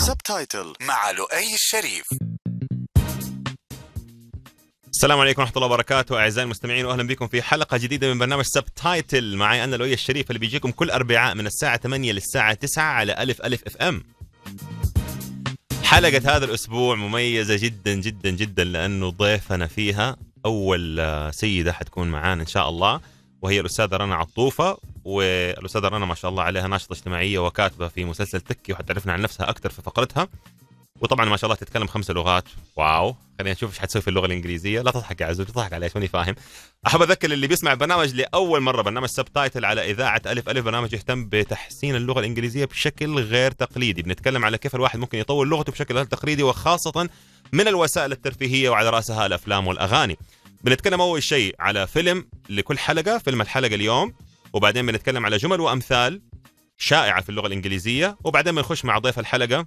Subtitle مع لؤي الشريف. السلام عليكم ورحمة الله وبركاته. أعزائي المستمعين وأهلا بكم في حلقة جديدة من برنامج Subtitle معي أنا لؤي الشريف اللي بيجيكم كل أربعاء من الساعة 8 للساعة 9 على ألف ألف FM. حلقة هذا الأسبوع مميزة جدا جدا جدا لأنه ضيفنا فيها أول سيدة حتكون معانا إن شاء الله وهي الأستاذة رنا عطوفة. والأستاذة رنا ما شاء الله عليها ناشطة اجتماعية وكاتبة في مسلسل تكي وحتعرفنا عن نفسها أكثر في فقرتها. وطبعا ما شاء الله تتكلم خمس لغات. wow. خلينا نشوف إيش حتسوي في اللغة الإنجليزية. لا تضحك يا عزوز تضحك علي ماني فاهم. أحب أذكر اللي بيسمع البرنامج لأول مرة برنامج Subtitle على إذاعة ألف ألف برنامج يهتم بتحسين اللغة الإنجليزية بشكل غير تقليدي. بنتكلم على كيف الواحد ممكن يطور لغته بشكل غير تقليدي وخاصة من الوسائل الترفيهية وعلى رأسها الأفلام والأغاني. بنتكلم أول شيء على فيلم لكل حلقة. فيلم الحلقة اليوم وبعدين بنتكلم على جمل وأمثال شائعة في اللغة الإنجليزية. وبعدين بنخش مع ضيف الحلقة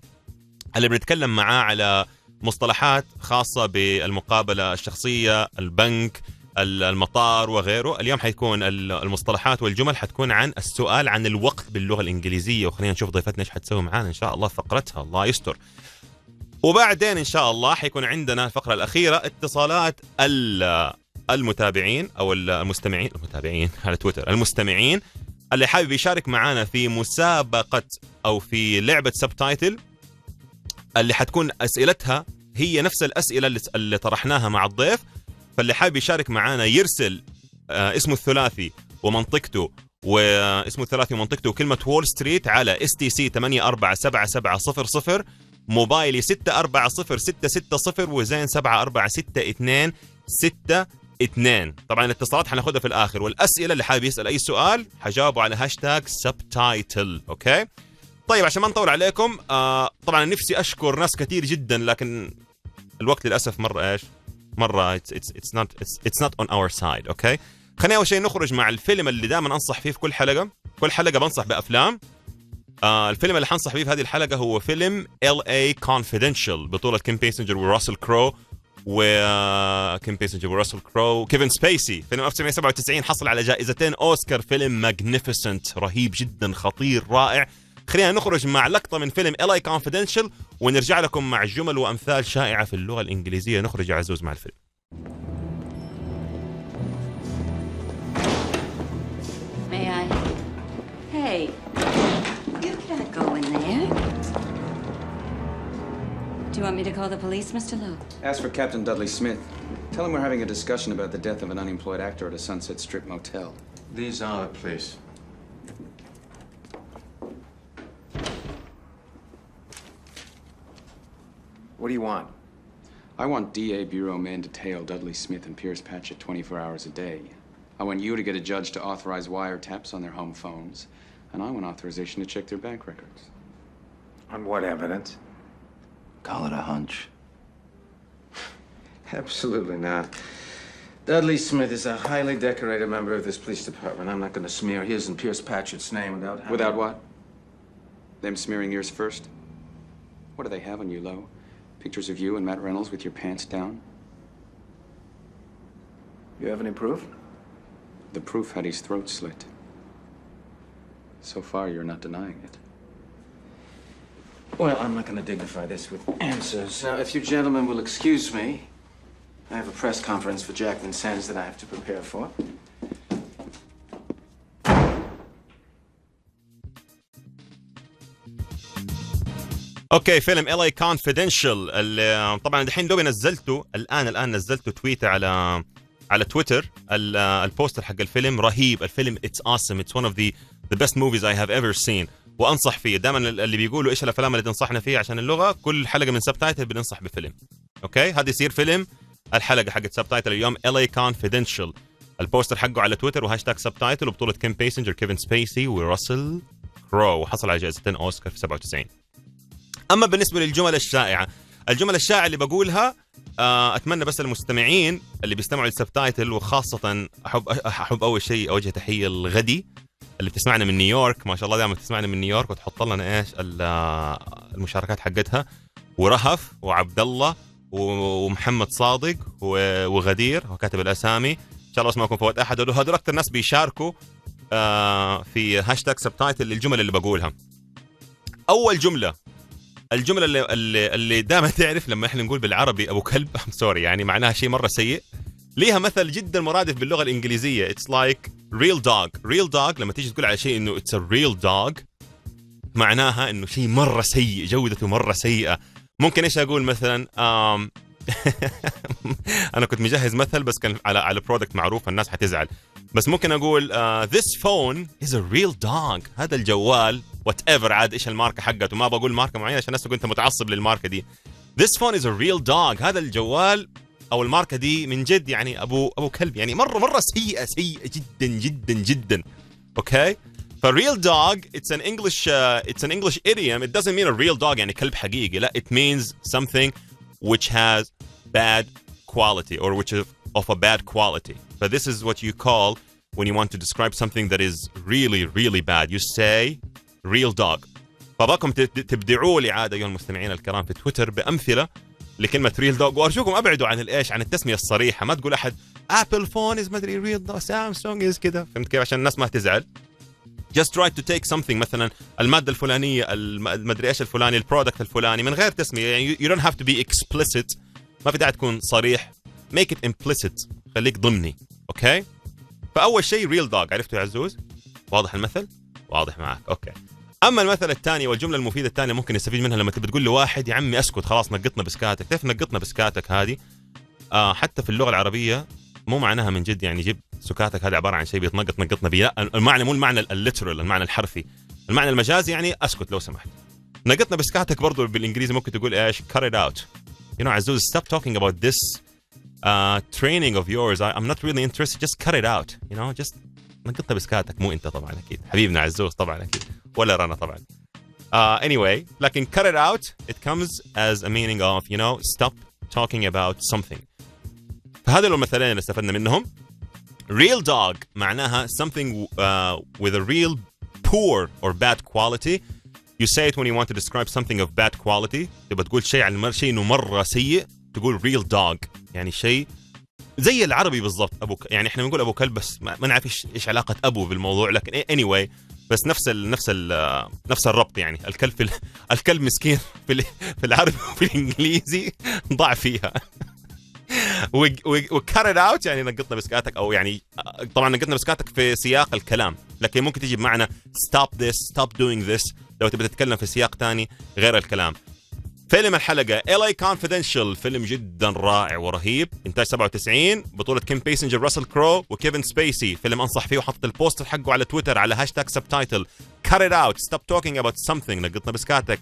اللي بنتكلم معاه على مصطلحات خاصة بالمقابلة الشخصية البنك المطار وغيره. اليوم حيكون المصطلحات والجمل حتكون عن السؤال عن الوقت باللغة الإنجليزية. وخلينا نشوف ضيفتنا إيش حتسوي معانا. إن شاء الله فقرتها الله يستر. وبعدين إن شاء الله حيكون عندنا الفقرة الأخيرة اتصالات المتابعين أو المستمعين المتابعين على تويتر المستمعين اللي حابب يشارك معانا في مسابقة أو في لعبة Subtitle اللي حتكون أسئلتها هي نفس الأسئلة اللي, طرحناها مع الضيف. فاللي حابب يشارك معنا يرسل آه اسمه الثلاثي ومنطقته واسمه الثلاثي ومنطقته وكلمة Wall Street على STC 847700 موبايلي 640660 وزين 7462 62 طبعا الاتصالات حناخذها في الآخر والأسئلة اللي حابب يسأل أي سؤال حجاوبه على هاشتاج Subtitle okay؟ طيب عشان ما نطول عليكم آه طبعا نفسي أشكر ناس كثير جدا لكن الوقت للأسف مره إيش؟ مرة it's not it's not on our side okay؟ خلينا أول شيء نخرج مع الفيلم اللي دائما أنصح فيه في كل حلقة. كل حلقة بنصح بأفلام. آه الفيلم اللي حنصح فيه في هذه الحلقة هو فيلم LA Confidential بطولة كيم بيسنجر وراسل كرو. و كيم بيسنجر وراسل كرو كيفن سبيسي فيلم 1997 حصل على جائزتين أوسكار فيلم magnificent رهيب جدا خطير رائع. خلينا نخرج مع لقطة من فيلم LA Confidential ونرجع لكم مع جمل وأمثال شائعة في اللغة الإنجليزية. نخرج عزوز مع الفيلم. Do you want me to call the police, Mr. Lowe? Ask for Captain Dudley Smith. Tell him we're having a discussion about the death of an unemployed actor at a Sunset Strip motel. These are the police. What do you want? I want DA Bureau men to tail Dudley Smith and Pierce Patchett 24 hours a day. I want you to get a judge to authorize wiretaps on their home phones. And I want authorization to check their bank records. On what evidence? Call it a hunch. Absolutely not. Dudley Smith is a highly decorated member of this police department. I'm not going to smear his and Pierce Patchett's name without having... Without what? Them smearing yours first? What do they have on you, Lowe? Pictures of you and Matt Reynolds with your pants down? You have any proof? The proof had his throat slit. So far, you're not denying it. Well, I'm not going to dignify this with answers. Now, if you gentlemen will excuse me, I have a press conference for Jacqueline Sands that I have to prepare for. اوكي فيلم ال اي كونفيدنشال طبعا الحين دوبي نزلته الان الان نزلته تويته على على تويتر البوستر حق الفيلم رهيب الفيلم اتس awesome اتس one of the the best movies I have ever seen وأنصح فيه. دائما اللي بيقولوا إيش الأفلام اللي تنصحنا فيها عشان اللغة كل حلقة من سب تايتل بننصح بفيلم. okay؟ هذا يصير فيلم. الحلقة حقت سب تايتل اليوم LA Confidential البوستر حقه على تويتر وهاشتاج سب تايتل وبطولة كيم بيسنجر كيفن سبيسي وراسل كرو. وحصل على جائزتين أوسكار في 97 أما بالنسبة للجمل الشائعة الجمل الشائعة اللي بقولها آه، أتمنى بس المستمعين اللي بيستمعوا للسبتايتل وخاصة احب أحب أول شيء أوجه تحية لغدي. اللي بتسمعنا من نيويورك ما شاء الله دائما بتسمعنا من نيويورك وتحط لنا إيش المشاركات حقتها. ورهف وعبد الله ومحمد صادق وغدير وكاتب الأسامي. إن شاء الله أسمعكم فوت أحد. هذول أكثر ناس بيشاركوا آه، في هاشتاج سبتايتل للجمل اللي بقولها. أول جملة الجملة اللي اللي, اللي دائما تعرف لما إحنا نقول بالعربي أبو كلب سوري يعني معناها شيء مرة سيء. ليها مثل جدا مرادف باللغة الإنجليزية. it's like real dog real dog لما تيجي تقول على شيء إنه it's a real dog معناها إنه شيء مرة سيء جودته مرة سيئة. ممكن إيش أقول مثلا؟ آم أنا كنت مجهز مثل بس كان على على product معروف الناس حتزعل. بس ممكن أقول this phone is a real dog. هذا الجوال whatever عاد إيش الماركة حقته؟ ما بقول ماركة معينة عشان الناس تقول أنت متعصب للماركة دي. This phone is a real dog. هذا الجوال أو الماركه دي من جد يعني ابو ابو كلب يعني مره مره سيئه سيئه جدا جدا جدا أوكي فالريل دوغ اتس ان انجلش اتس ان انجلش idiom it doesn't mean a real dog يعني كلب حقيقي لا it means something which has bad quality or which is of a bad quality but this is what you call when you want to describe something that is really really bad you say real dog فباكم تبدعوا لي عاد ايها المستمعين الكرام في تويتر بامثله لكلمة real dog وأرجوكم أبعدوا عن الإيش عن التسمية الصريحة. ما تقول أحد Apple phone is مدري real dog Samsung is كذا فهمت كيف؟ عشان الناس ما تزعل. Just try to take something مثلا المادة الفلانية الم- المدري إيش الفلاني ال product الفلاني من غير تسمية. يعني you- don't have to be explicit. ما في داعي تكون صريح. Make it implicit. خليك ضمني. okay فأول شيء real dog عرفتوا يا عزوز؟ واضح المثل؟ واضح معك. okay أما المثل الثاني والجملة المفيدة الثانية ممكن يستفيد منها لما تبي تقول لواحد يا عمي أسكت خلاص نقطنا بسكاتك. كيف نقطنا بسكاتك هذه؟ آه حتى في اللغة العربية مو معناها من جد يعني جيب سكاتك هذا عبارة عن شيء بيتنقط نقطنا بيه لا المعنى مو المعنى ال literal المعنى الحرفي. المعنى المجازي يعني أسكت لو سمحت. نقطنا بسكاتك برضو بالإنجليزي ممكن تقول إيش؟ Cut it out. You know عزوز stop talking about this uh, training of yours. I, I'm not really interested. Just cut it out. You know just نقطنا بسكاتك مو أنت طبعا أكيد. حبيبنا عزوز طبعا أكيد. ولا رنا طبعا uh, anyway لكن cut it out it comes as a meaning of you know stop talking about something فهذا لو المثلين اللي استفدنا منهم real dog معناها something uh, with a real poor or bad quality you say it when you want to describe something of bad quality تبغى تقول شيء عن مر- شيء انه مره سيء تقول real dog يعني شيء زي العربي بالضبط ابو ك... يعني احنا بنقول ابو كلب بس ما, ما نعرف ايش ايش علاقه ابو بالموضوع لكن anyway بس نفس ال نفس ال نفس الربط يعني. الكلب في ال... الكلب مسكين في. في العربي وفي الإنجليزي ضاع فيها. و cut it out يعني نقطنا بسكاتك أو يعني طبعا نقطنا بسكاتك في سياق الكلام. لكن ممكن تيجي بمعنى stop this stop doing this. لو تبي تتكلم في سياق تاني غير الكلام. فيلم الحلقة LA Confidential فيلم جدا رائع ورهيب إنتاج 97 بطولة كيم بيسنجر راسل كرو وكيفن سبيسي. فيلم أنصح فيه وحطت البوستر حقه على تويتر على هاشتاج سبتايتل. Cut it out. Stop talking about something. نقطنا بسكاتك.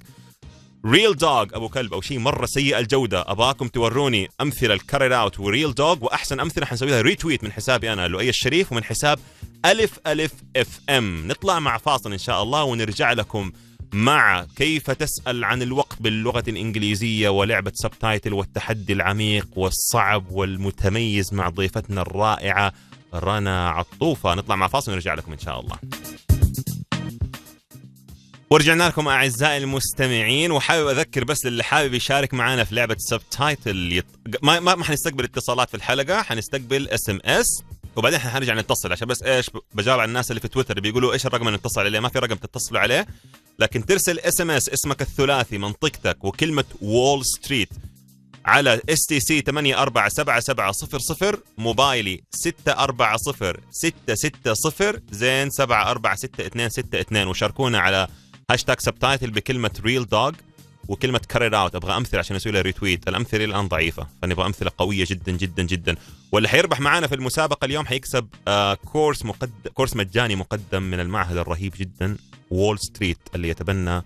real dog أبو كلب أو شيء مرة سيء الجودة. أباكم توروني أمثلة ال cut it out و real dog وأحسن أمثلة حنسوي لها retweet من حسابي أنا لؤي الشريف ومن حساب ألف ألف FM نطلع مع فاصل إن شاء الله ونرجع لكم مع كيف تسأل عن الوقت باللغة الإنجليزية ولعبة سبتايتل والتحدي العميق والصعب والمتميز مع ضيفتنا الرائعة رنا عطوفة. نطلع مع فاصل ونرجع لكم إن شاء الله. ورجعنا لكم أعزائي المستمعين وحابب أذكر بس للي حابب يشارك معنا في لعبة سبتايتل يط... ما ما ما حنستقبل اتصالات في الحلقة حنستقبل SMS وبعدين حنرجع نتصل عشان بس إيش بجاوب على الناس اللي في تويتر بيقولوا إيش الرقم اللي نتصل عليه؟ ما في رقم تتصلوا عليه. لكن ترسل SMS اسمك الثلاثي منطقتك وكلمة Wall Street على STC 847700 موبايلي 640 660 زين 746262 وشاركونا على هاشتاج سبتايتل بكلمة real dog وكلمة cut it out أبغى أمثلة عشان أسوي لها retweet الأمثلة الآن ضعيفة فنبغى أمثلة قوية جدا جدا جدا. واللي حيربح معانا في المسابقة اليوم حيكسب كورس مقدم كورس مجاني مقدم من المعهد الرهيب جدا. Wall Street اللي يتبنى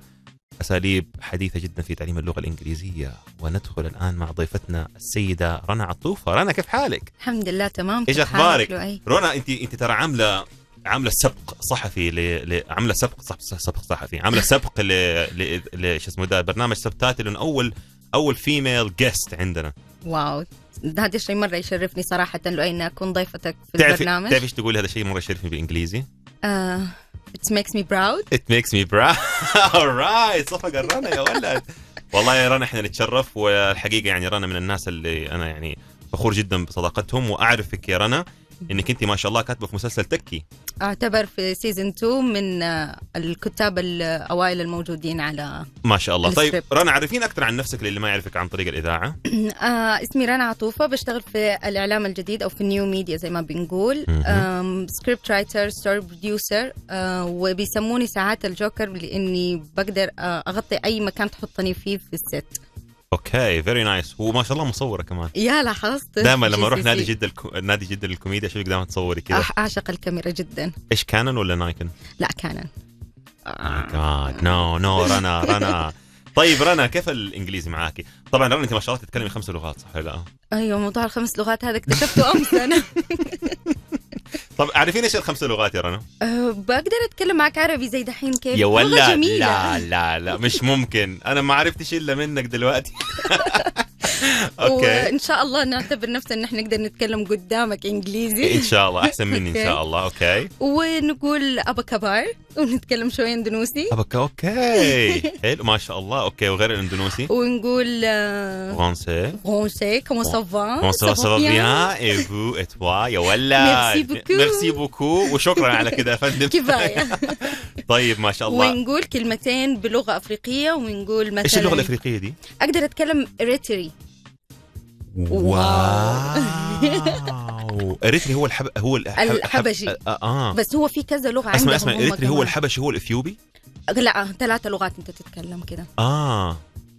أساليب حديثة جدا في تعليم اللغة الإنجليزية. وندخل الآن مع ضيفتنا السيدة رنا عطوفه رنا كيف حالك؟ الحمد لله تمام. أخبارك؟ لؤي؟ رنا أنت أنت ترى عاملة عاملة سبق صحفي ل... ل... عاملة سبق. سبق صحفي. عاملة سبق ل... ل... ل... شو اسمه ده برنامج سبتايتل انه أول أول female guest عندنا. wow. هذا الشيء مرة يشرفني صراحة لؤي اني أكون ضيفتك في تعرفي البرنامج. تعرفي إيش تقولي؟ هذا الشيء مرة يشرفني بالإنجليزي. آه it makes me proud. It makes me proud. Alright صفق رنا يا ولد. والله يا رنا إحنا نتشرف والحقيقة يعني رنا من الناس اللي أنا يعني فخور جدا بصداقتهم وأعرفك يا رنا. إنك أنت ما شاء الله كاتبة في مسلسل تكي. أعتبر في season 2 من آه، الكتاب الأوائل الموجودين على ما شاء الله. طيب السكريبت. رنا عرفين أكثر عن نفسك للي ما يعرفك عن طريق الإذاعة؟ آه اسمي رنا عطوفة بشتغل في الإعلام الجديد أو في ال new media زي ما بنقول. script writer story producer وبيسموني ساعات الجوكر لأني بقدر آه أغطي أي مكان تحطني فيه في ال set. okay very nice وما شاء الله مصورة كمان. yeah لاحظت دائما لما أروح. نادي جدة الكو... نادي جدة للكوميديا أشوفك دائما تصوري كذا. أعشق الكاميرا جدا. إيش Canon ولا نايكون؟ لا Canon good no no رنا رنا طيب رنا كيف الإنجليزي معاكي؟ طبعا رنا أنت ما شاء الله تتكلمي خمس لغات صح ولا لا؟ أيوة موضوع الخمس لغات هذا اكتشفته أمس أنا. طب عارفين إيش الخمس لغات يا رنا؟ أه، بقدر أتكلم معك عربي زي دحين كيف؟ يا ولا جميلة. لا لا لا مش ممكن. أنا ما عرفتش إلا منك دلوقتي. okay. وإن شاء الله نعتبر نفسنا إن إحنا نقدر نتكلم قدامك إنجليزي. إن شاء الله أحسن مني إن. شاء الله okay. ونقول apa kabar ونتكلم شوي اندونوسي baik okay. حلو ما شاء الله okay. وغير الاندونوسي ونقول français français comment ça va ça va bien. Et vous et toi? يا ولا Merci beaucoup. merci beaucoup وشكرا على كده يا فندم كفايه طيب ما شاء الله ونقول كلمتين بلغة أفريقية ونقول مثلا إيش اللغة الأفريقية دي؟ أقدر أتكلم اريتري wow إريتري هو الحب هو الحب... الحبشي. آه, آه. بس هو في كذا لغة اسمع اسمع إريتري هو. الحبشي هو الإثيوبي؟ لا ثلاثة لغات أنت تتكلم كده آه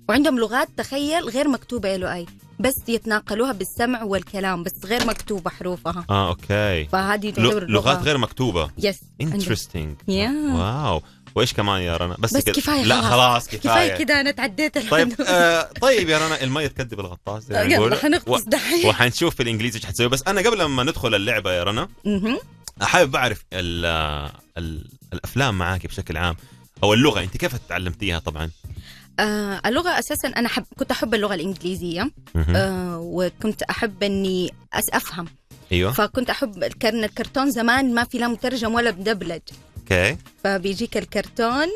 وعندهم لغات تخيل غير مكتوبة يا لؤي بس يتناقلوها بالسمع والكلام بس غير مكتوبة حروفها آه okay فهذه تعتبر لغات غير مكتوبة yes. interesting. wow وإيش كمان يا رنا؟ بس, بس كده كفاية لا خلاص. كفاية, كفاية. كده أنا تعديت طيب الحدود. آه طيب يا رنا المية تكذب الغطاس زي ما. حنغطس دحين. وحنشوف في الإنجليزي إيش حتسوي. بس أنا قبل ما ندخل اللعبة يا رنا. حابب أعرف ال ال الأفلام معاك بشكل عام أو اللغة. أنت كيف تعلمتيها طبعا؟ آه اللغة أساسا أنا حب كنت أحب اللغة الإنجليزية. آه وكنت أحب إني أفهم. أيوه. فكنت أحب كان الكرتون زمان ما في لا مترجم ولا مدبلج. okay فبيجيك الكرتون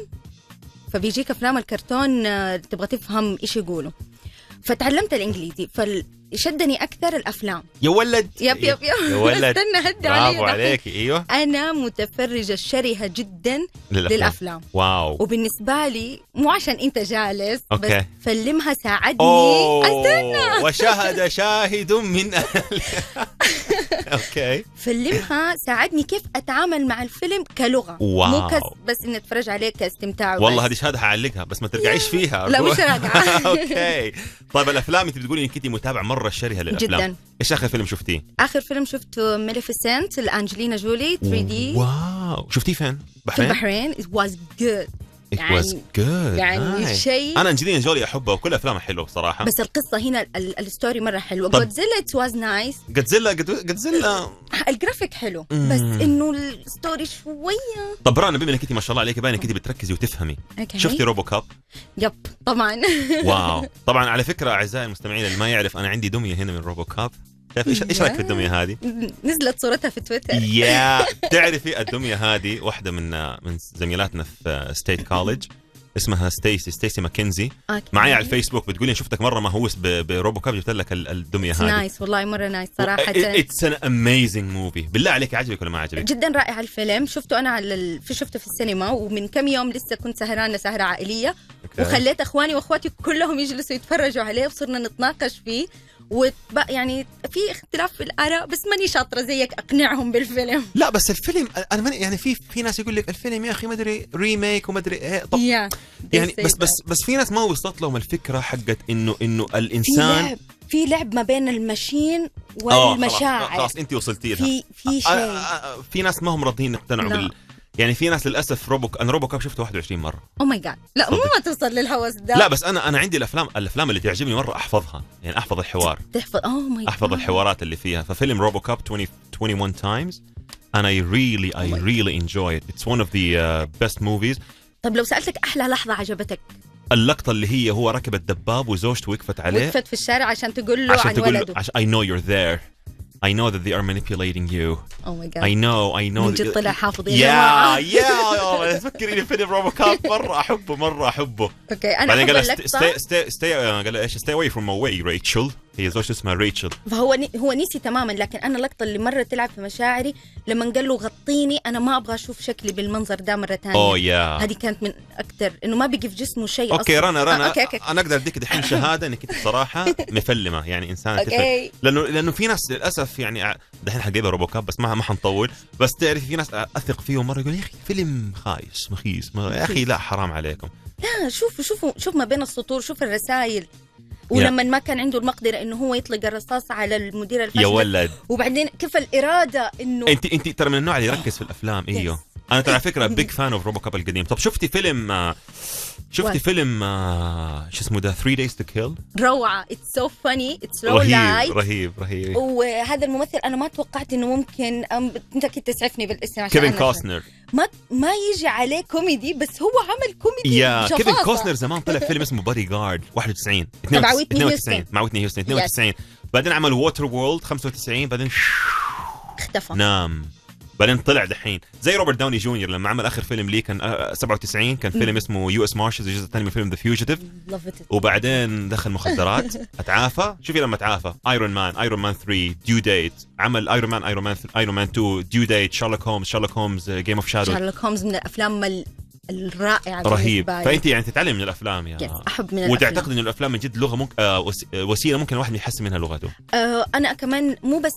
فبيجيك أفلام الكرتون آه تبغى تفهم إيش يقولوا. فتعلمت الإنجليزي فشدني أكثر الأفلام. يا ولد. yep yep yep. يا ولد. استنى هدي علي برافو عليك. أيوه. أنا متفرجة شرهة جدا للأفلام. للأفلام. wow. وبالنسبة لي مو عشان أنت جالس okay. بس فلمها ساعدني. oh. وشاهد شاهد من اهلها okay. فيلمها ساعدني كيف أتعامل مع الفيلم كلغة. wow. مو كس بس اني أتفرج عليه كاستمتاع. والله هذه شهادة حعلقها بس ما ترجعيش فيها. لا،. مش راجعة. okay. طيب الأفلام انت بتقولي إنك أنت متابعة مرة شرهة للأفلام جدا إيش آخر فيلم شفتيه؟ آخر فيلم شفته Maleficent لأنجلينا جولي 3D wow شفتيه فين؟ في بحرين؟ البحرين it was good It يعني- was good. يعني nice. شيء أنا انجلينا جولي احبها وكل افلامها حلوة بصراحة. بس القصة هنا ال- ال story مرة حلوة. Godzilla it was nice Godzilla Godzilla الجرافيك حلو. بس إنه ال story شوية. طب رانا بما انك انت ما شاء الله عليك باين انك انت بتركزي وتفهمي. okay. شفتي RoboCop yep طبعا. wow. طبعا على فكرة أعزائي المستمعين اللي ما يعرف أنا عندي دمية هنا من RoboCop شايف إيش إيش رأيك في الدمية هذه؟ نزلت صورتها في تويتر. yeah تعرفي الدمية هذه واحدة من من زميلاتنا في State College اسمها ستيسي ستيسي ماكنزي. معي على الفيسبوك بتقولي شفتك مرة مهووس ب RoboCop جبت لك ال- الدمية هذه. nice والله مرة نايس صراحة. it's an amazing movie بالله عليك عجبك ولا ما عجبك؟ جدا رائع الفيلم. شفته أنا على ال... شفته في السينما ومن كم يوم لسه كنت سهرانة سهرة عائلية. okay. وخليت أخواني وأخواتي كلهم يجلسوا يتفرجوا عليه وصرنا نتناقش فيه. وب... يعني في اختلاف في الآراء بس ماني شاطرة زيك أقنعهم بالفيلم. لا بس الفيلم أنا ماني يعني في في ناس يقول لك الفيلم يا أخي ما أدري remake وما أدري إيه. طب يا يعني بس بس بس في ناس ما وصلت لهم الفكرة حقت انه إنه الإنسان في لعب في لعب ما بين ال machine آه، خلاص والمشاعر. خلاص أنت وصلتي لها. في في آه، شيء. آه، آه، في ناس ما هم راضيين يقتنعوا لا. بال يعني في ناس للأسف Robo أنا RoboCop شفته 21 مرة. oh my God لا مو ما توصل للهوس ده. لا بس أنا أنا عندي الأفلام الأفلام اللي تعجبني مرة أحفظها. يعني أحفظ الحوار. تحفظ oh my أحفظ الحوارات اللي فيها. ففيلم RoboCop 20 21 times. and I really I my really enjoy it. It's one of the uh, best movies. طب لو سألتك أحلى لحظة عجبتك؟ اللقطة اللي هي هو ركب الدباب وزوجته وقفت عليه. وقفت في الشارع عشان تقول له عشان عن تقول له ولده. عشان I know you're there. I know that they are manipulating you. أو ماي I جاد know I know من that- جد طلع حافظ يا يا جماعة يا تفكريني فيلم روبو كاب مره احبه مره احبه أوكي أنا بعدين احب قال له اللقطه stay stay stay قال له إيش stay away from my way Rachel. هي زوجته اسمها ريتشل. فهو ن- هو نسي تماما لكن أنا اللقطة اللي مرة تلعب في مشاعري لما قال له غطيني أنا ما أبغى أشوف شكلي بالمنظر ده مرة ثانية oh yeah. هذه كانت من أكثر إنه ما بقي في جسمه شيء okay أصلاً. رنا رنا. آه، أنا أقدر أديك دحين شهادة إنك أنت صراحة مفلمة يعني إنسانة تفل okay لأنه لأنه في ناس للأسف يعني ع- دحين حقلبها RoboCop بس ما ما حنطول. بس تعرف في ناس أثق فيهم مرة يقول يا أخي فيلم خايس مخيس يا أخي لا حرام عليكم. لا شوفوا شوفوا شوف ما بين السطور شوف الرسائل ولما ما كان عنده المقدرة إنه هو يطلق الرصاص على المدير الفاشل يا ولد. وبعدين كيف الإرادة إنه انت انت ترى من النوع اللي يركز في الأفلام إيوه. أنا ترى على فكرة big fan of RoboCop القديم. طب شفتي فيلم شفتي What? فيلم شو اسمه ده؟ 3 days to kill روعة. it's so funny it's رهيب right رهيب رهيب. وهذا الممثل أنا ما توقعت إنه ممكن أنت كنت تسعفني بالاسم عشان كيفن كوستنر ما ما يجي عليه كوميدي بس هو عمل كوميدي يا. كيفن كوستنر زمان طلع فيلم اسمه بادي جارد 91 تبع ويتني 92 هيوستن. مع ويتني هيوستن 92 بعدين عمل Waterworld 95 بعدين اختفى. نام. بعدين طلع دحين. زي روبرت داوني جونيور لما عمل آخر فيلم ليه كان آه، 97 كان فيلم اسمه U.S. Marshals الجزء الثاني من فيلم The Fugitive it. وبعدين دخل مخدرات. أتعافى. شوفي لما تعافى Iron Man Iron Man 3 Due Date عمل ايرون مان ايرون مان ايرون مان 2 ديو ديت شارلوك هومز شارلوك هومز جيم اوف شادو شارلوك هومز من الأفلام ال- الرائعه رهيب. فأنت يعني تتعلم من الأفلام yeah Yes، أحب من الأفلام. وتعتقد انه الأفلام من جد لغة ممكن آه آه، وسيلة ممكن الواحد يحسن منها لغته. آه أنا كمان مو بس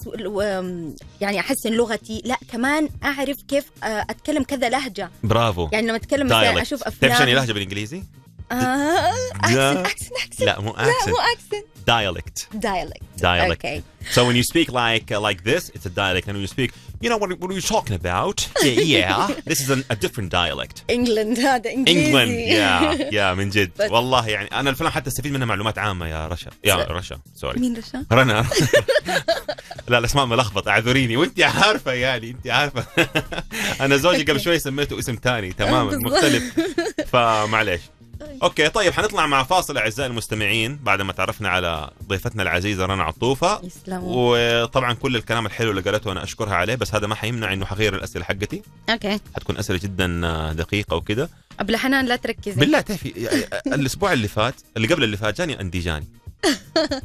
يعني احسن لغتي لا كمان أعرف كيف آه أتكلم كذا لهجة. برافو. يعني لما أتكلم مثلا. أشوف تعرف شو يعني أفلام لهجة بالإنجليزي؟ دا- accent accent accent لا مو لا مو accent dialect. Dialect. Dialect. okay so when you speak like uh, like this it's a dialect and when you speak you know what, what are you talking about? Yeah, yeah this is an, a different dialect. England هذا إنجليزي. England. يا يا من جد. بس- والله يعني أنا الفيلم حتى استفيد منها معلومات عامة يا رشا. يا رشا sorry مين رشا؟ رنا. لا الأسماء ملخبطة اعذريني. وانت عارفة يعني انت عارفة. أنا زوجي قبل شوي سميته اسم ثاني تماما. مختلف. فمعليش. okay طيب حنطلع مع فاصل أعزائي المستمعين بعد ما تعرفنا على ضيفتنا العزيزة رنا عطوفة. وطبعا كل الكلام الحلو اللي قالته أنا أشكرها عليه بس هذا ما حيمنع إنه حغير الأسئلة حقتي. okay. حتكون أسئلة جدا آه، دقيقة وكده. ابله حنان لا تركزي. بالله تعرفي الأسبوع اللي فات اللي قبل اللي فات جاني انديجاني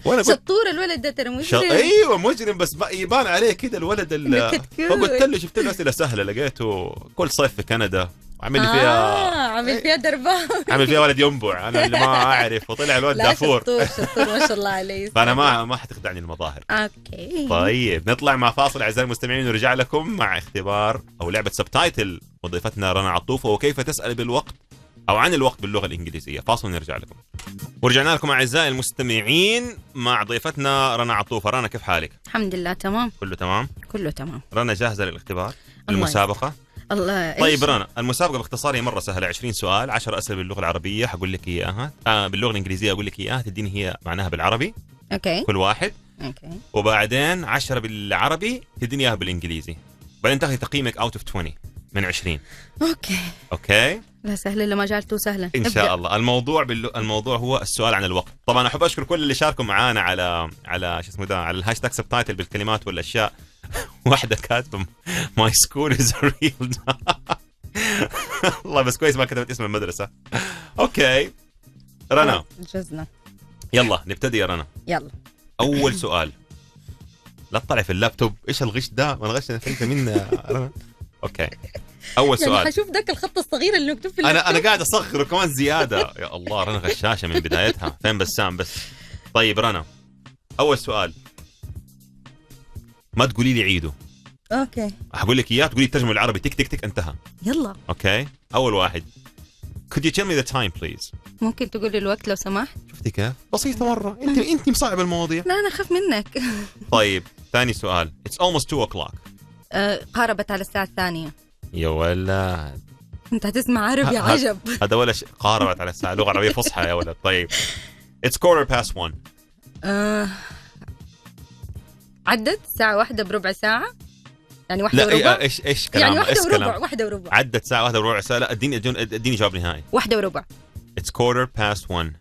وأنا شطور الولد ده ترى. مجرم. أيوه مجرم بس ما يبان عليه كده الولد. فقلت له شفت له أسئلة سهلة لقيته كل صيف في كندا. عامل لي فيها آه عامل فيها دربان عامل فيها ولد ينبع. أنا اللي ما أعرف. وطلع الولد دافور. شطور شطور ما شاء الله عليه. فأنا ما ما حتخدعني المظاهر. okay. طيب نطلع مع فاصل أعزائي المستمعين ونرجع لكم مع اختبار أو لعبة سبتايتل وضيفتنا رنا عطوفة وكيف تسأل بالوقت أو عن الوقت باللغة الإنجليزية. فاصل ونرجع لكم. ورجعنا لكم أعزائي المستمعين مع ضيفتنا رنا عطوفة. رنا كيف حالك؟ الحمد لله تمام. كله تمام؟ كله تمام. رنا جاهزة للاختبار؟ المسابقه الله طيب؟ رنا المسابقة باختصار هي مرة سهلة 20 سؤال 10 أسئلة باللغة العربية حقول لك إياها آه باللغة الإنجليزية أقول لك إياها تديني هي معناها بالعربي. okay. كل واحد. okay. وبعدين 10 بالعربي تديني إياها بالإنجليزي. بعدين تاخذي تقييمك out of 20 من 20 okay. okay؟ لا سهل إلا ما جعلته سهلا إن شاء الله. الموضوع باللو... الموضوع هو السؤال عن الوقت. طبعا أحب أشكر كل اللي شاركوا معانا على على شو اسمه ده على الهاشتاج subtitle بالكلمات والأشياء. واحدة كاتبه my school is real والله بس كويس ما كتبت اسم المدرسة. okay. رنا. جزنا. يلا نبتدي يا رنا. يلا. أول سؤال. لا تطلع في اللابتوب. إيش الغش ده؟ ما الغش ده انت مين رنا؟ okay. أول يعني سؤال. حشوف ذاك الخط الصغير اللي مكتوب في أنا أنا اللابتوب. قاعد أصغره كمان زيادة. يا الله رنا غشاشة من بدايتها. فين بسام بس؟ طيب رنا. أول سؤال. ما تقولي لي عيدوا okay. هقول لك إياه تقولي الترجمة بالعربي تك تك تك انتهى. يلا. أوكي؟ أول واحد. Could you tell me the time please? ممكن تقول لي الوقت لو سمحت؟ شفتي كيف؟ بسيطة مرة. أنت أنت مصعب المواضيع. لا أنا أخاف منك. طيب ثاني سؤال. It's almost 2 o'clock. آه، قاربت على الساعة الثانية. يا ولد. أنت هتسمع عربي عجب. هذا ولا شيء قاربت على الساعة لغة عربية فصحى يا ولد. طيب. It's quarter past one. آه، عدت ساعة واحدة بربع ساعة؟ يعني واحدة لا وربع؟ إيه، إيش إيش كلام؟ يعني واحدة إيش وربع واحدة وربع. عدت ساعة واحدة وربع ساعة؟ لا إديني إديني جواب نهائي. واحدة وربع. It's quarter past one.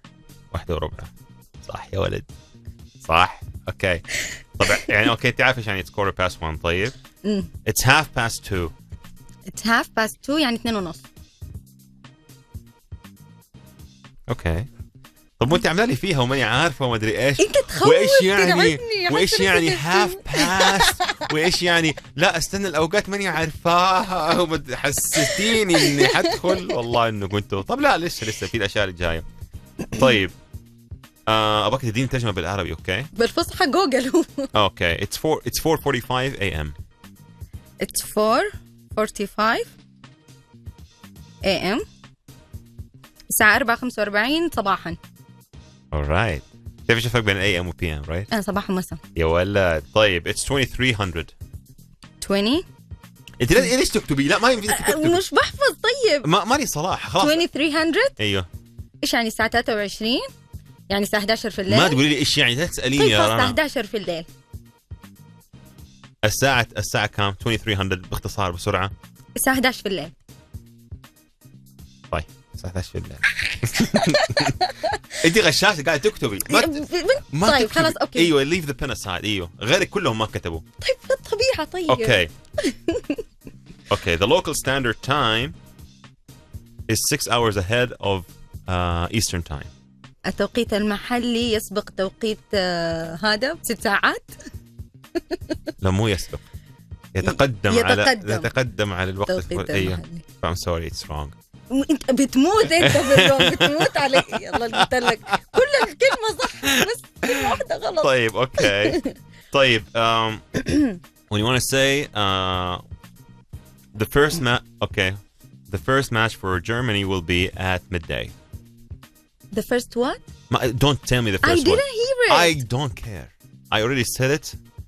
واحدة وربع. صح يا ولد. صح؟ okay. طبعا يعني okay أنت عارف إيش يعني it's quarter past one طيب؟ it's half past two. It's half past two يعني اثنين ونص. okay. طب وانت عاملة لي فيها وماني عارفة وما أدري إيش. أنت تخوف وإيش يعني؟ وإيش يعني half. past وإيش يعني؟ لا أستنى الأوقات ماني عارفاها. حسستيني إني حدخل. والله إنه كنتوا طب لا لسه لسه في الأشياء الجايه طيب. آه ابغاك تديني ترجمة بالعربي okay؟ بالفصحى جوجل. okay. it's 4 it's 4:45 am It's 4:45 AM الساعة 4:45 صباحا. Alright. تعرف إيش الفرق بين AM و PM right أنا صباح ومساء. يا ولد طيب it's 2300 20 انت ليش تكتبي؟ لا ما يمديك تكتبي. مش بحفظ طيب. ما ماني صلاح خلاص. 2300 أيوه. إيش يعني الساعة 23 يعني الساعة 11 في الليل؟ ما تقولي لي إيش يعني لا تسأليني طيب يا رنا. 11 في الليل. الساعة الساعة كام؟ 2300 باختصار بسرعة. الساعة 11 في الليل. طيب الساعة 11 في الليل. انت غشاشة قاعدة تكتبي. ما ت- ما طيب تكتبي. خلاص okay. أيوه leave the pen aside أيوه. غيرك كلهم ما كتبوا. طيب بالطبيعة طيب. okay. okay the local standard time is 6 hours ahead of uh, eastern time. التوقيت المحلي يسبق توقيت آه هذا ست ساعات؟ لا مو يسبق. يتقدم, على يتقدم. يتقدم على الوقت. توقيت أيوه. I'm sorry it's wrong. انت بتموت انت باليوم بتموت علي يلا قلت لك كل الكلمة صح بس كلمة واحدة غلط طيب أوكي طيب um, when you want to say uh, the first match okay the first match for Germany will be at midday The first what? Ma- don't tell me the I first didn't one hear it I don't care I already said it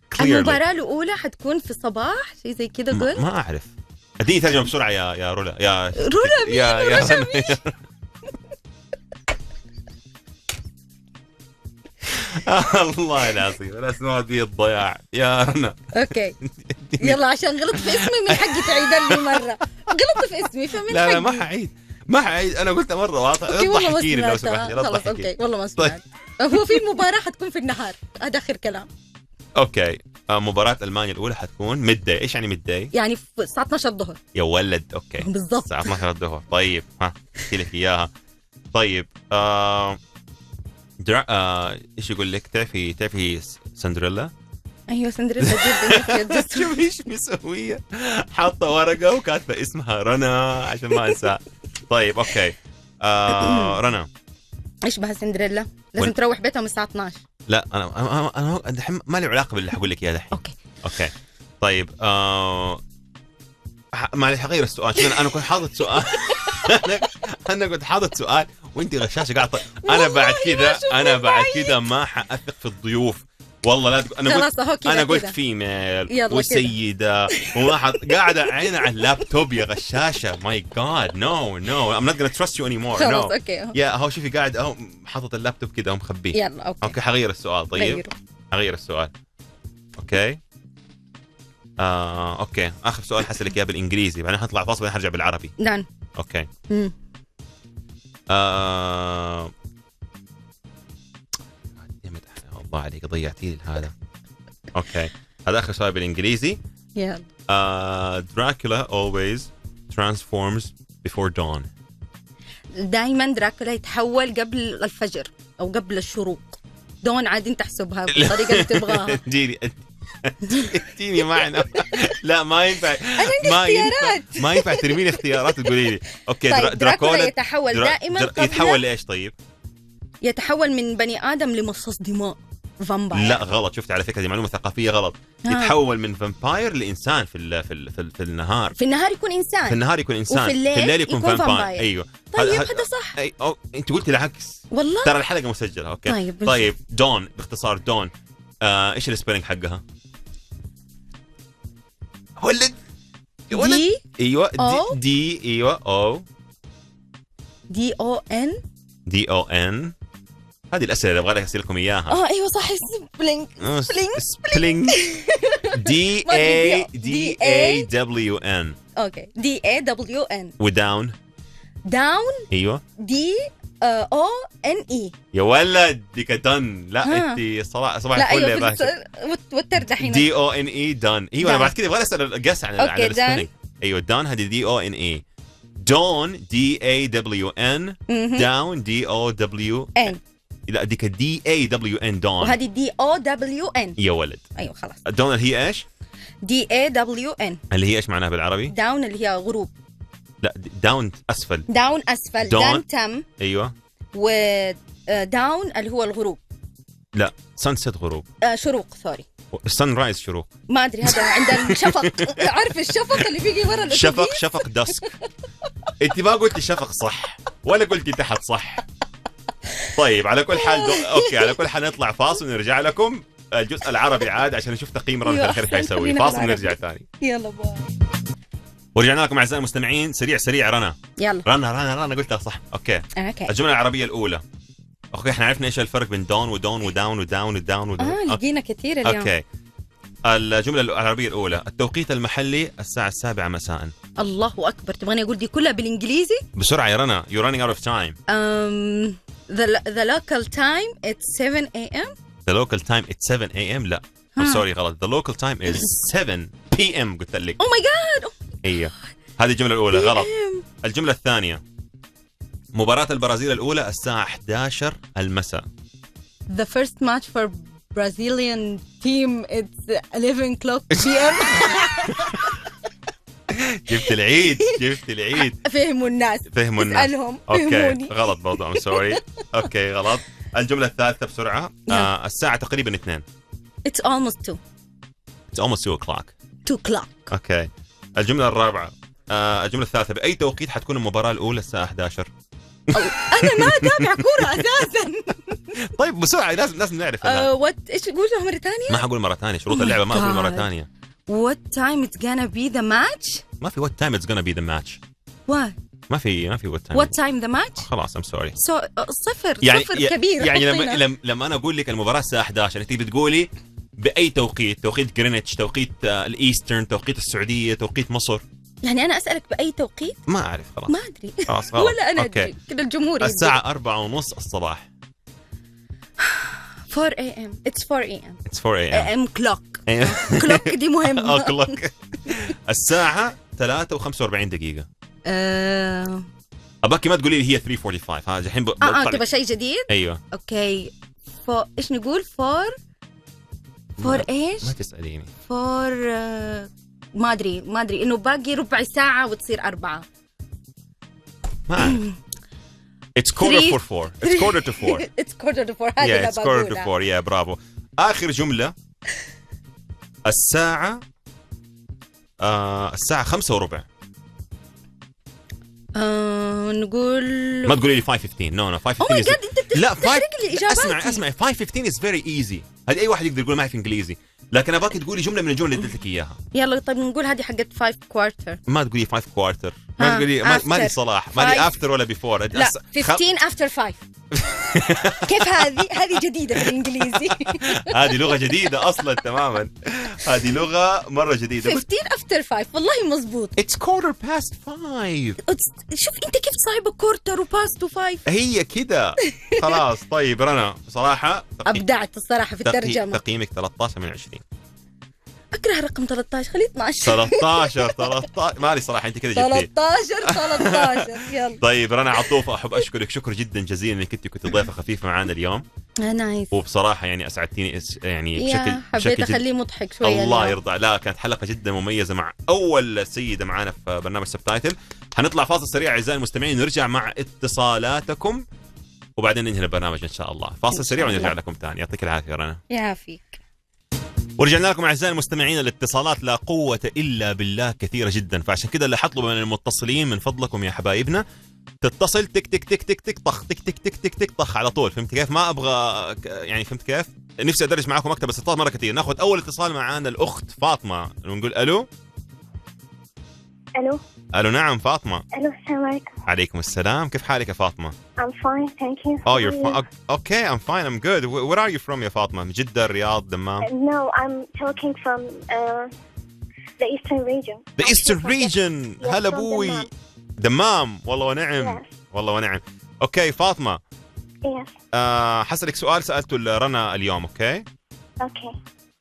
clearly المباراة الأولى حتكون في الصباح شيء زي كده قول ما اعرف أديني ترجمة بسرعة يا يا رولا يا رولا مين يا يا. الله العظيم الاسماء دي الضياع. يا رنا okay. يلا عشان غلط في اسمي من حقي تعيد لي مرة. غلط في اسمي فمن لا لا ما حعيد. ما حعيد. أنا قلت مرة واضح. okay والله ما اضحكي لي لو سمعتها. سمحتي لا خلاص okay والله ما طيب. سمعت. هو في المباراة حتكون في النهار. هذا آخر كلام. Okay. آه، مباراة ألمانيا الأولى حتكون midday إيش يعني midday؟ يعني في الساعة 12 الظهر. يا ولد okay. بالضبط. الساعة 12 الظهر. طيب ها أحكي لك إياها. طيب آه درا... آه إيش يقول لك؟ تعرفي تعرفي سندريلا؟ أيوه سندريلا جدا شوف إيش مسويه حاطة ورقة وكاتبة اسمها رنا عشان ما انساه طيب okay. آه رنا. إيش بها سندريلا لازم تروح بيتها من الساعة 12 لا أنا أنا أنا دحين ما لي علاقة باللي حقول لك إياه دحين. Okay. Okay. طيب آه معلش حغير السؤال. عشان أنا كنت حاطط سؤال. أنا أنا كنت حاطط سؤال وأنت غشاشة قاعد أنا بعد كذا أنا بعد كذا ما حأثق في الضيوف. والله لا تق- أنا قلت أنا قلت. Female. وسيدة وواحد قاعدة عينها على اللابتوب يا غشاشة. my God no no I'm not gonna anymore خلاص no okay أهو. يا هو شوفي قاعد أهو حاطط اللابتوب كذا ومخبيه يلا okay. Okay حغير السؤال طيب. غيره. اغير السؤال. Okay. آه، okay. آخر سؤال حسألك إياه بالإنجليزي بعدين حطلع فاصل بعدين حرجع بالعربي. Done okay. مم. آه... الله عليك ضيعتي لي هذا okay. هذا آخر سؤال بالإنجليزي. يلا. Dracula always transforms before dawn. دائما دراكولا يتحول قبل الفجر أو قبل الشروق. Dawn عادي تحسبها بالطريقة اللي تبغاها. اديني اديني معنى لا ما ينفع. ما. ينفع. ما ينفع ترمي لي اختيارات وتقولي لي. Okay طيب درا- دراكولا يتحول دائما يتحول لإيش طيب؟ يتحول من بني آدم لمصاص دماء. Vampire لا غلط. شفت على فكرة دي معلومة ثقافية غلط. آه. يتحول من vampire لإنسان في ال في ال في, ال في النهار. في النهار يكون إنسان. في النهار يكون إنسان. وفي الليل في الليل يكون, يكون vampire vampire. أيوه. طيب هذا- صح. أي أو أنت قلت العكس. والله. ترى الحلقة مسجلة. Okay. طيب، طيب dawn باختصار dawn. آه إيش ال spelling حقها؟ ولد. ولد. D أيوه. D, D أيوه O. دي أو إن. دي أو إن. هذه الأسئلة اللي أبغى لك اسالكم إياها. آه أيوه صح. سبلينج آه، سبلينج سبلينج دي اي دي- اي. دبليو ان أوكي دي اي دبليو ان وداون داون أيوه. دي أو ان اي يا ولد ديك دن لا. أنت صباح صباح الفل يا باشا في الس- وتر دحين دي أو ان اي دان أيوه أنا. بعد كذا أبغى أسأل قس عن عن السبيلنج أيوه done هذه D O N E dawn D A W N. Down D O W N لا ديك D A W N dawn. وهذه D O W N يا ولد. أيوه خلاص. Dawn اللي هي إيش؟ دي اي دبليو ان اللي هي إيش معناها بالعربي؟ Dawn اللي هي غروب. لا down أسفل. Down أسفل. Done تم. أيوه. و dawn اللي هو الغروب. لا sunset غروب. آه، شروق sorry Sunrise شروق. ما أدري هذا عند الشفق. عارف الشفق اللي بيجي ورا الأتوبيس؟ شفق شفق dusk أنت ما قلتي شفق صح ولا قلتي تحت صح. طيب على كل حال دو... okay على كل حال نطلع فاصل ونرجع لكم. الجزء العربي عاد عشان نشوف تقييم رنا أيوة، الخير. حيسوي فاصل. ونرجع ثاني. يلا Bye. ورجعنا لكم أعزائي المستمعين سريع سريع رنا. يلا. رنا رنا رنا قلتها صح. Okay. Okay. الجملة العربية الأولى. Okay إحنا عرفنا إيش الفرق بين دون ودون وداون وداون وداون وداون. آه. لقينا كثير اليوم. Okay. الجملة العربية الأولى التوقيت المحلي الساعة السابعة مساء. الله أكبر. تبغاني أقول دي كلها بالإنجليزي؟ بسرعة يا رنا. You're running out of time. um, the, the local time it's 7 a.m. the local time it's 7 a.m. لا I'm ها. sorry غلط the local time is 7 p.m. قلت لك oh my god ايوه هذه الجمله الاولى غلط الجمله الثانيه مباراة البرازيل الأولى الساعة 11 المساء the first match for Brazilian team it's 11 o'clock p.m. جبت العيد جبت العيد. فهموا الناس. فهموا الناس. اسألهم okay. غلط برضه I'm sorry. Okay غلط. الجملة الثالثة بسرعة. آه الساعة تقريبا 2 it's almost 2 It's almost 2 o'clock. 2 o'clock. Okay. الجملة الرابعة. آه الجملة الثالثة. بأي توقيت حتكون المباراة الأولى الساعة 11 أنا ما أتابع كورة أساسا. طيب بسرعة لازم لازم نعرف الآن. آه، What إيش قولها مرة ثانية؟ ما حقول مرة ثانية. شروط Oh my اللعبة ما أقول مرة God. What time it's gonna be the match? ما في what time it's gonna be the match. What? ما في ما في what time. What time the match? خلاص I'm sorry. So uh, صفر يعني صفر كبير. يعني لما. لما, لما أنا أقول لك المباراة الساعة 11 انت بتقولي بأي توقيت؟ توقيت جرينتش توقيت آه، ال Eastern توقيت السعودية توقيت مصر؟ يعني أنا أسألك بأي توقيت؟ ما أعرف خلاص. ما أدري. خلاص غلط. ولا أنا أدري. كذا الجمهور. الساعة 4 ونص الصباح. 4 a.m. it's 4 a.m. It's 4 a.m. a.m. clock clock دي مهمة o'clock. الساعة 3 و45 دقيقة آه أباكي ما تقولي لي هي 3:45 ها الحين ب- آه آه. تبغى شيء جديد؟ أيوه Okay four إيش نقول؟ Four four إيش؟ ما تسأليني four آه، ما أدري ما أدري إنه باقي ربع ساعة وتصير أربعة ما أعرف It's quarter for four. It's quarter to four. It's quarter to four هذه yeah, it's quarter to four. Yeah, برافو. آخر جملة الساعة آه الساعة خمسة وربع آه نقول ما تقولي لي 5:15 no no 5:15 oh my is- God انت لا بتحرق five- لي اجاباتي اسمع اسمع 5:15 is very easy هذه أي واحد يقدر يقول معي في إنجليزي لكن ابغاك تقولي جملة من الجمل اللي اديت لك إياها. يلا طيب نقول هذه حقت 5 quarter ما تقولي 5 quarter ما تقولي ما, لي. صلاح. ما لي. after ولا before لا 15 after 5 كيف هذه؟ هذه جديدة في الإنجليزي. هذه لغة جديدة أصلا تماما. هذه لغة مرة جديدة. 15 after 5 والله مزبوط It's quarter past five. شوف أنت كيف صايبه quarter و past to 5 هي كده. خلاص. طيب رنا تقي- أبدعت الصراحة في الترجمة. تقييمك 13 من 20 أكره رقم 13 خليه 12 13 13 مالي صراحة أنت كده جبتي. 13 13 يلا. طيب رنا عطوفه أحب أشكرك. شكر جدا جزيلا إنك أنت كنت ضيفة خفيفة معنا اليوم. آه، nice. وبصراحة يعني أسعدتيني يعني بشكل حبيت أخليه مضحك شوية الله. يرضى. لا كانت حلقة جدا مميزة مع أول سيدة معانا في برنامج سبتايتل حنطلع فاصل سريع أعزائي المستمعين ونرجع مع اتصالاتكم وبعدين ننهي البرنامج إن شاء الله. فاصل سريع ونرجع. لكم ثاني يعطيك العافية رنا. يعافيك. ورجعنا لكم أعزائي المستمعين الاتصالات لا قوة إلا بالله كثيرة جدا. فعشان كذا اللي حطلب من المتصلين من فضلكم يا حبايبنا تتصل تك تك تك تك تك طخ تك تك تك تك تك طخ على طول. فهمت كيف؟ ما أبغى يعني فهمت كيف؟ نفسي ادرج معاكم أكتر بس مرة كثير. ناخذ أول اتصال معانا الأخت فاطمة ونقول ألو؟ Hello. الو نعم فاطمه Hello, السلام عليكم. عليكم السلام كيف حالك يا فاطمه I'm fine, thank you. Oh How you're are you? fine okay I'm fine I'm good Wh- where are you from يا فاطمه من جده الرياض دمام No, I'm talking from uh, the eastern region. The I'm Eastern from the- region Yes, هلا from ابوي دمام. دمام والله ونعم Yes, والله ونعم اوكي فاطمه yes. آه حسألك سؤال سألته لرنا اليوم اوكي Okay.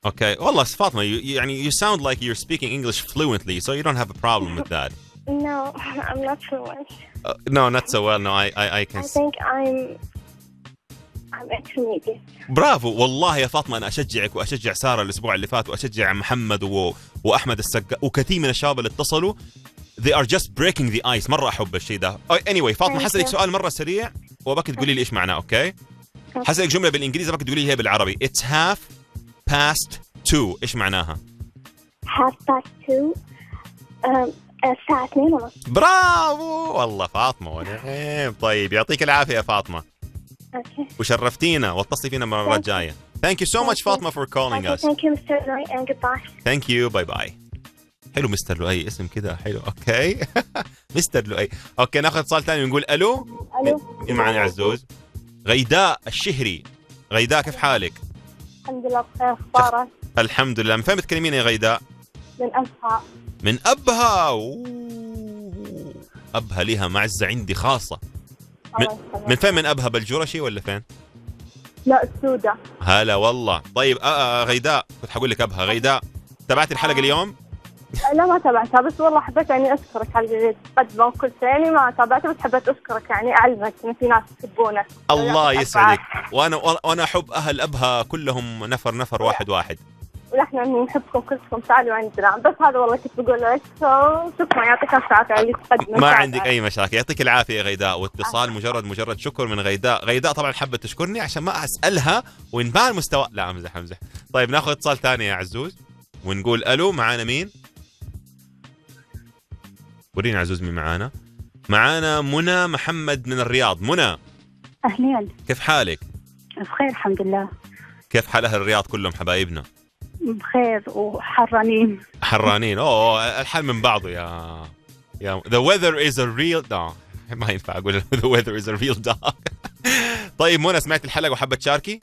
اوكي والله فاطمه you, you- يعني you sound like you're speaking English fluently so you don't have a problem with that No, I'm not fluent. Uh, no not so well no I I, I can I think I'm. I'm intermediate. برافو والله يا فاطمة أنا أشجعك وأشجع سارة الأسبوع اللي فات وأشجع محمد و... وأحمد السقا وكثير من الشباب اللي اتصلوا they are just breaking the ice مرة أحب الشيء ده anyway فاطمة حسألك. سؤال مرة سريع وأبغاك تقولي لي إيش معناه أوكي حسألك جملة بالإنجليزي أبغاك تقولي لي هي بالعربي it's half past two إيش معناها Half past two. Um, الساعة اثنين ونص. برافو! والله فاطمة ونعم طيب يعطيك العافية يا فاطمة. Okay. وشرفتينا واتصلي فينا thank you. so much Thank you. فاطمة for calling Okay, us. thank you, Mr. Knight, and goodbye. thank you bye bye حلو مستر لؤي اسم كذا حلو. okay mister لؤي okay ناخذ اتصال ثاني ونقول ألو. ألو. مين معنا يا عزوز؟ غيداء الشهري. غيداء كيف حالك؟ الحمد لله بخير أخبارك؟ الحمد لله. من فين بتكلمينا يا غيداء؟ من. من أبها. أوه. أبها لها معزة عندي خاصة. من. من فين؟ من أبها بالجرشي ولا فين؟ لا السودة. هلا والله. طيب آه آه غيداء. كنت حقول لك أبها. غيداء تابعتي الحلقة اليوم؟ لا ما تابعتها بس والله حبيت يعني أشكرك على اللي تقدمه وكل شيء. يعني ما تابعته بس حبيت أشكرك يعني أعلمك إن في ناس يحبونك. الله يسعدك. وأنا وأنا أحب أهل أبها كلهم نفر نفر واحد واحد. ونحن نحبكم كلكم تعالوا عندنا. بس هذا والله كنت بقول لك شكرا. يعطيك الف عافية على اللي تقدمه. ما عندك أي مشاكل. يعطيك العافية يا غيداء. واتصال مجرد مجرد شكر من غيداء. غيداء طبعا حبت تشكرني عشان ما أسألها ونبان مستوى لا أمزح أمزح. طيب ناخذ اتصال ثاني يا عزوز ونقول ألو معانا مين؟ ورينا عزوز مين معانا. معانا منى محمد من الرياض. منى. أهلين. كيف حالك؟ بخير الحمد لله. كيف حال أهل الرياض كلهم حبايبنا؟ بخير وحرانين. حرانين. أوه الحال من بعضه يا يا the weather is a real no ما ينفع أقول the weather is a real dog. طيب منى سمعت الحلقة وحابة تشاركي؟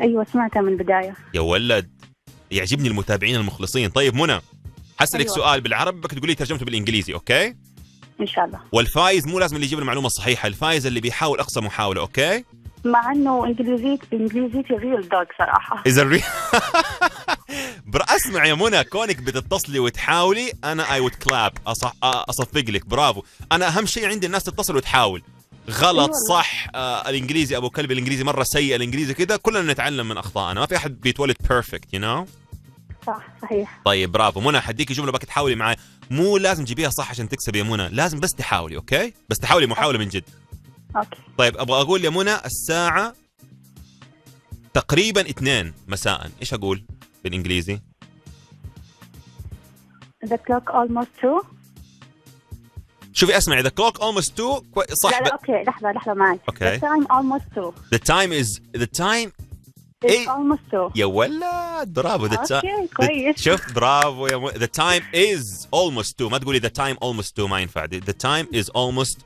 أيوة سمعتها من البداية. يا ولد يعجبني المتابعين المخلصين. طيب منى حسألك أيوة. سؤال بالعربي بدك تقولي ترجمته بالإنجليزي okay؟ إن شاء الله. والفايز مو لازم اللي يجيب المعلومة الصحيحة الفايز اللي بيحاول أقصى محاولة okay؟ مع إنه إنجليزيتي بإنجليزيتي real dog صراحة. اذا الري... اسمع يا منى كونك بتتصلي وتحاولي أنا I would clap. أصفق لك. برافو. أنا أهم شيء عندي الناس تتصل وتحاول. غلط. صح. آه الإنجليزي أبو كلب الإنجليزي مرة سيء الإنجليزي كذا كلنا نتعلم من أخطائنا. ما في أحد بيتولد perfect you know صح صحيح. طيب برافو. منى حديكي جملة بك تحاولي معي مو لازم تجيبيها صح عشان تكسبي يا منى. لازم بس تحاولي okay؟ بس تحاولي محاولة من جد. okay. طيب أبغى أقول يا منى الساعة تقريبا اثنين مساء إيش أقول؟ بالانجليزي The clock almost two. شوفي اسمعي the clock almost two. كوي... صح لا لا ب... أوكي لحظة لحظة معي okay. The time almost two. The time is the time It's إيه. almost two. يا ولد برافو the time okay كويس. شوف برافو يا م... the time is almost two. ما تقولي the time almost two ما ينفع. The time is almost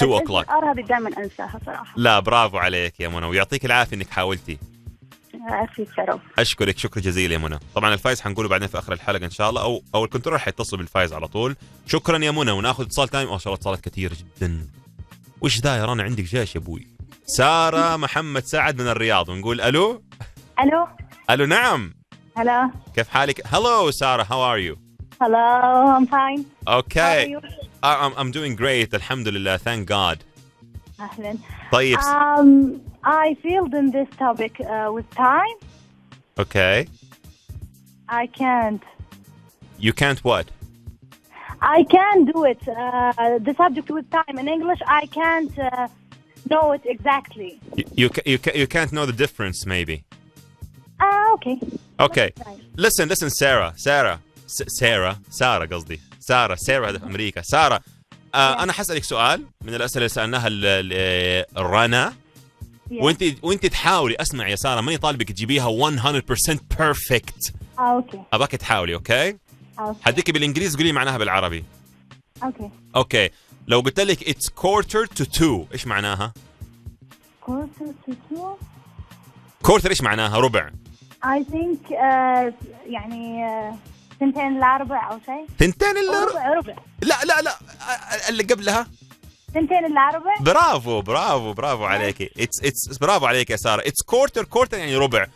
two o'clock. ال are هذه دائما أنساها صراحة. لا برافو عليك يا منى ويعطيك العافية إنك حاولتي. شرف أشكرك شكر جزيل يا منى. طبعا الفايز حنقوله بعدين في آخر الحلقة إن شاء الله أو أو ال control حيتصل بالفايز على طول. شكرا يا منى وناخذ اتصال ثاني. ما شاء الله اتصالات كثير جدا. وش ذا يا رنا؟ عندك جيش يا أبوي. سارة محمد سعد من الرياض ونقول ألو؟ ألو؟ ألو نعم. هلا. كيف حالك؟ hello سارة how are you Hello I'm fine. How are okay you? I'm I'm doing great الحمد لله thank God. أهلا طيب Um, I filled in this topic uh, with time. اوكي I can't. you can't what I can do it. Uh, the subject with time in English, I can't uh, know it exactly. you you, ca- you, ca- you can't know the difference maybe Ah, okay. Okay. Listen, listen, Sarah, Sarah, S- Sarah, سارة قصدي، سارة، سارة هذا في أمريكا، سارة. آه أنا حسألك سؤال من الأسئلة اللي ل- رنا Yeah. وأنت وأنت تحاولي أسمع يا سارة ماني طالبك تجيبيها 100% perfect. Ah, okay. أباك تحاولي okay؟ Okay. حديكي بالإنجليزي قولي معناها بالعربي. Okay. okay. لو قلت لك it's quarter to two إيش معناها؟ Quarter to two. quarter إيش معناها؟ ربع. I think uh, يعني uh, ثنتين إلا ربع أو شيء. ثنتين إلا ر- ربع ربع. لا لا لا اللي قبلها ثنتين إلا ربع. برافو برافو برافو عليكي it's it's برافو عليك يا سارة it's quarter quarter يعني ربع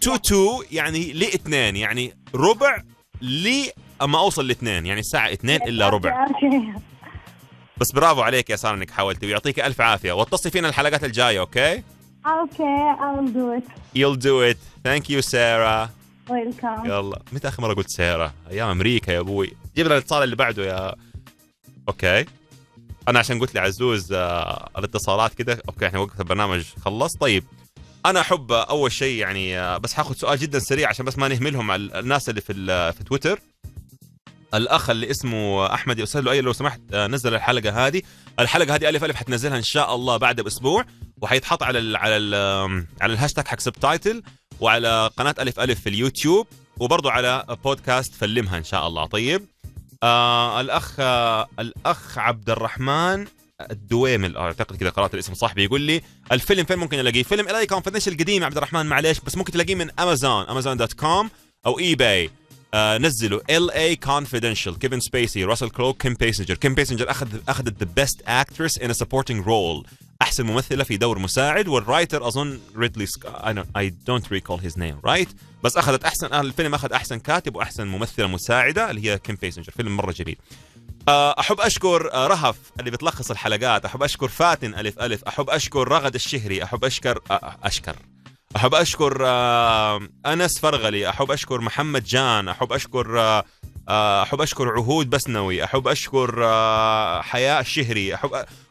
to two يعني لإثنين يعني ربع لي أما أوصل لإثنين يعني الساعة اثنين إلا ربع. بس برافو عليك يا سارة إنك حاولتي ويعطيك ألف عافية واتصلي فينا الحلقات الجاية okay Okay, I'll do it. You'll do it. Thank you سارة. Welcome. يلا. متى آخر مرة قلت سيارة؟ أيام أمريكا يا أبوي. جيب لنا الاتصال اللي بعده يا okay. أنا عشان قلت لي عزوز آه الاتصالات كده. okay إحنا وقت البرنامج خلص. طيب أنا أحب أول شيء يعني آه بس حاخذ سؤال جدا سريع عشان بس ما نهملهم على الناس اللي في في تويتر. الأخ اللي اسمه أحمد يرسل له أي لو سمحت آه، نزل الحلقة هذه. الحلقة هذه ألف ألف حتنزلها إن شاء الله بعد بأسبوع وحيتحط على ال على ال على الهاشتاج حق Subtitle. وعلى قناة ألف ألف في اليوتيوب وبرضو على بودكاست فلمها إن شاء الله. طيب آه الأخ آه الأخ عبد الرحمن الدويمل آه، اعتقد كذا قرأت الاسم صح بيقول لي الفيلم فين ممكن ألاقيه؟ فيلم ال LA Confidential القديم عبد الرحمن معليش بس ممكن تلاقيه من Amazon Amazon dot com أو eBay آه نزلوا LA Confidential كيفن سبيسي راسل كرو كيم بيسنجر كيم بيسنجر أخذ أخذت the best actress in supporting role أحسن ممثلة في دور مساعد وال writer أظن really I don't recall his name right بس أخذت احسن الفيلم أخذ أحسن كاتب وأحسن ممثلة مساعدة اللي هي كيم بيسنجر فيلم مرة جميل. آه، أحب أشكر آه، رهف اللي بتلخص الحلقات. أحب أشكر فاتن ألف ألف. أحب أشكر رغد الشهري. أحب اشكر آه، أشكر. أحب أشكر آه، أنس فرغلي. أحب أشكر محمد جان. أحب أشكر آه، آه، أحب أشكر عهود بسنوي أحب أشكر آه، حياء الشهري أحب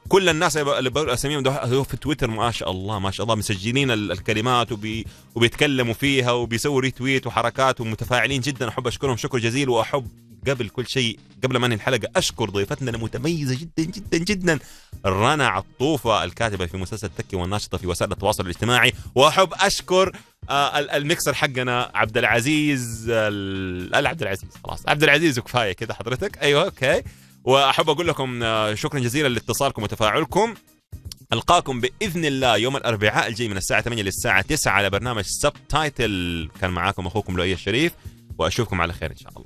كل الناس اللي بقول أساميهم في تويتر ما شاء الله ما شاء الله مسجلين ال- الكلمات وبي وبيتكلموا فيها وبيسووا retweet وحركات ومتفاعلين جدا أحب أشكرهم شكر جزيل وأحب قبل كل شيء قبل ما أنهي الحلقة أشكر ضيفتنا المتميزة جدا جدا جدا رنا عطوفة الكاتبة في مسلسل تكي والناشطة في وسائل التواصل الاجتماعي. وأحب أشكر آه ال- الميكسر حقنا عبد العزيز ال- عبد العزيز خلاص عبد العزيز وكفايه كده حضرتك. أيوه okay. وأحب أقول لكم آه، شكرا جزيلا لاتصالكم وتفاعلكم. ألقاكم بإذن الله يوم الأربعاء الجاي من الساعة 8 للساعه 9 على برنامج سب تايتل كان معاكم أخوكم لؤي الشريف وأشوفكم على خير إن شاء الله.